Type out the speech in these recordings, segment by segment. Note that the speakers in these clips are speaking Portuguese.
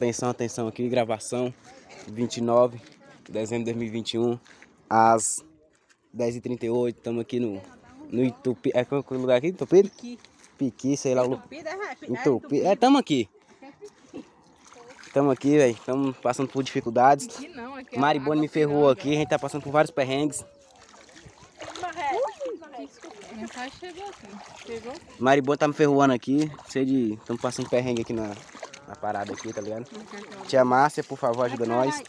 Atenção, atenção aqui, gravação 29 de dezembro de 2021, às 10h38. Estamos aqui no, no Itupi. É qual é o lugar aqui? Entupido? Piqui. Piqui, sei lá. Entupida, é, é, Entupido. É, estamos aqui. Estamos aqui, velho. Estamos passando por dificuldades. Aqui não, aqui é Maribone me ferrou aqui. A gente tá passando por vários perrengues. Mensagem chegou aqui. Chegou? Tá me ferroando aqui. Sei de. Estamos passando perrengue aqui na, na parada aqui, tá ligado? Tia Márcia, por favor, ajuda nós.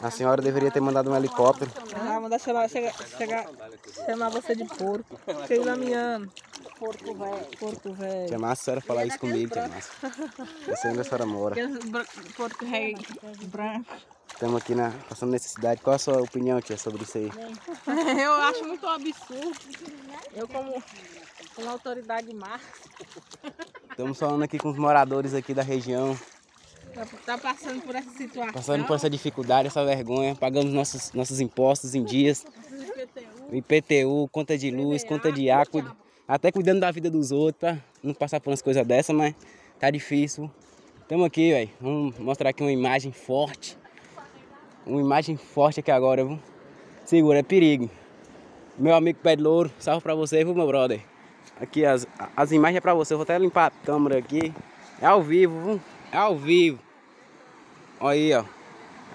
A senhora deveria ter mandado um helicóptero. Ah, mandar chamar, chegar, chegar, chamar você de porco. Me ama. Porco velho. Porco velho. Tia Márcia, a senhora falar isso comigo, tia Márcia. Eu sei onde a senhora mora. Porco velho branco. Estamos aqui na, passando necessidade. Qual a sua opinião, tia, sobre isso aí? Eu acho muito absurdo. Eu como, como autoridade máxima, Estamos falando aqui com os moradores aqui da região, tá, tá passando por essa situação. passando por essa dificuldade, essa vergonha, pagamos nossos, nossos impostos em dias, IPTU, conta de luz, conta de água, cuida- até cuidando da vida dos outros, pra não passar por umas coisas dessas, mas tá difícil. Estamos aqui, velho. Vamos mostrar aqui uma imagem forte. Uma imagem forte aqui agora, viu? Segura, é perigo. Meu amigo Pé de Louro, salve pra você, viu, meu brother? Aqui as, as imagens é pra você, eu vou até limpar a câmera aqui. É ao vivo, viu? É ao vivo. Olha aí, ó.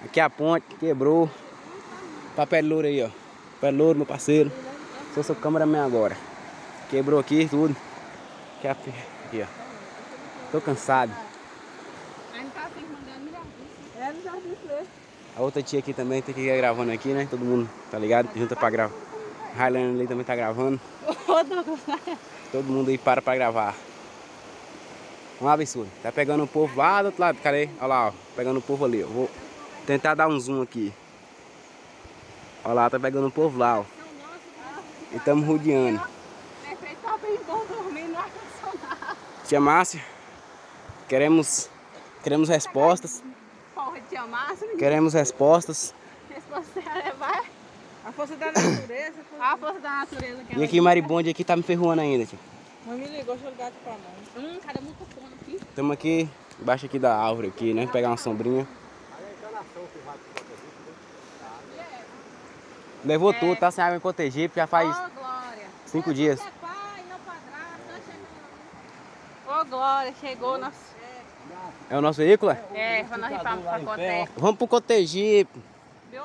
Aqui a ponte quebrou. Papel de louro aí, ó. Papel louro, meu parceiro. Sou seu cameraman agora. Quebrou aqui tudo. Aqui, a... aqui ó. Tô cansado. É. A outra tia aqui também tem que ir gravando aqui, né? Todo mundo, tá ligado? Junta pra gravar. Highland ali também tá gravando. Todo mundo aí para pra gravar. Um absurdo. Tá pegando o povo lá do outro lado. Cadê? Olha lá, ó. Pegando o povo ali. ó. Vou tentar dar um zoom aqui. Olha lá, tá pegando o povo lá, ó. E tamo rodeando. Prefeito tá bem bom dormindo no ar-condicionado. Tia Márcia, queremos, queremos respostas. Porra, tia Márcia. Queremos respostas. Resposta é levar a força da natureza. A força da natureza. Que E aqui Maribonde aqui tá me ferroando ainda, tia. Mãe me ligou, deixa eu ligar aqui pra mãe. Hum, cada muito fone aqui. Estamos aqui, embaixo aqui da árvore aqui, né? Pegar uma sombrinha. Levou tudo, tá sem água em Cotegipe, já faz Ô, Glória. cinco dias. É pai, não. Ô, Glória, chegou nosso... É o nosso veículo? é? É, pra nós ir pra, pra. Vamos pro Cotegipe.